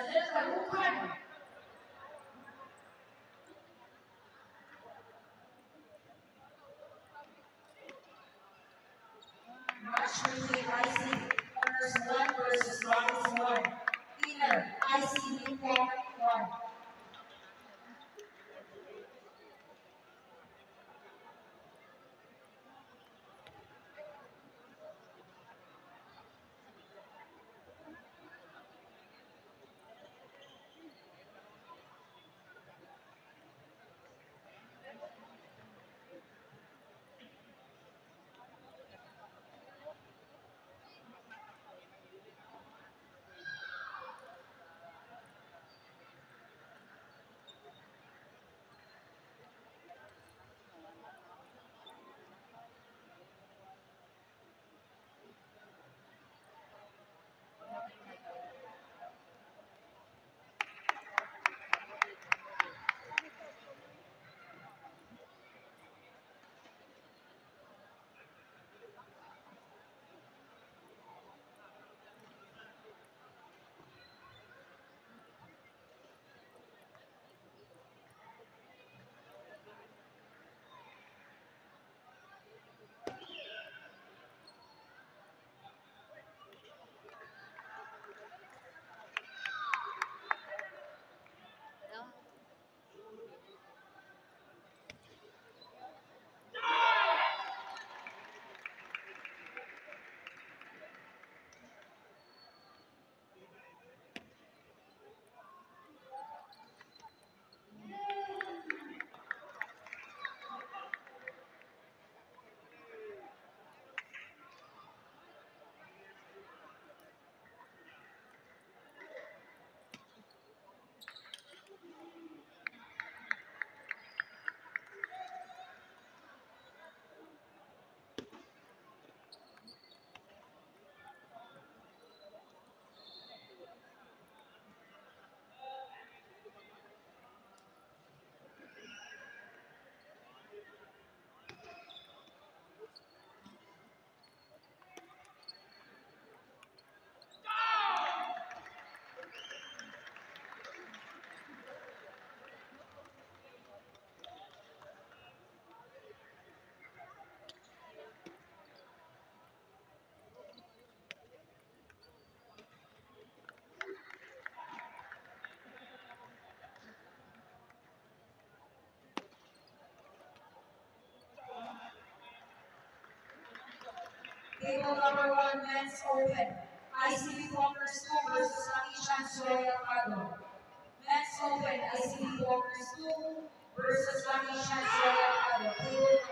das hätte man tun können. Table number one, men's open. ICB Walker School versus Chance Royal Cargo. Men's open, ICB Walker School versus Chance Royal Cargo. Table